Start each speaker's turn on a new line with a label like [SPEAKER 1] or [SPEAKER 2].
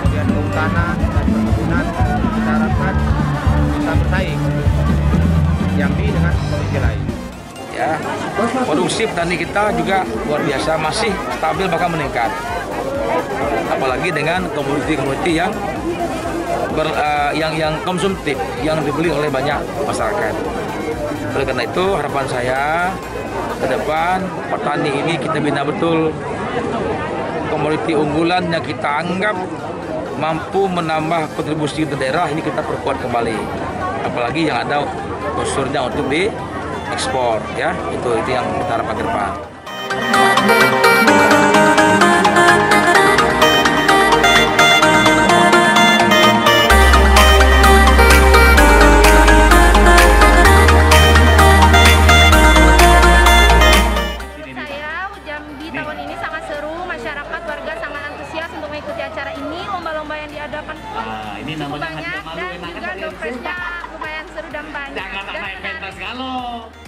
[SPEAKER 1] kemudian kehutanan dan perkebunan kita harapkan bisa bersaing Jambi dengan provinsi lain.
[SPEAKER 2] Ya, produksi petani kita juga luar biasa, masih stabil bahkan meningkat. Apalagi dengan komoditi-komoditi yang uh, yang yang konsumtif yang dibeli oleh banyak masyarakat. Oleh karena itu harapan saya ke depan petani ini kita bina betul komoditi unggulan yang kita anggap mampu menambah kontribusi untuk daerah ini kita perkuat kembali. Apalagi yang ada unsurnya untuk diekspor ya itu itu yang kita harapkan ke depan.
[SPEAKER 3] dompet uh,
[SPEAKER 4] ah, ini namanya banyak dan juga kan? dompetnya
[SPEAKER 3] lumayan seru dan
[SPEAKER 4] banyak. Jangan naik pentas kalau.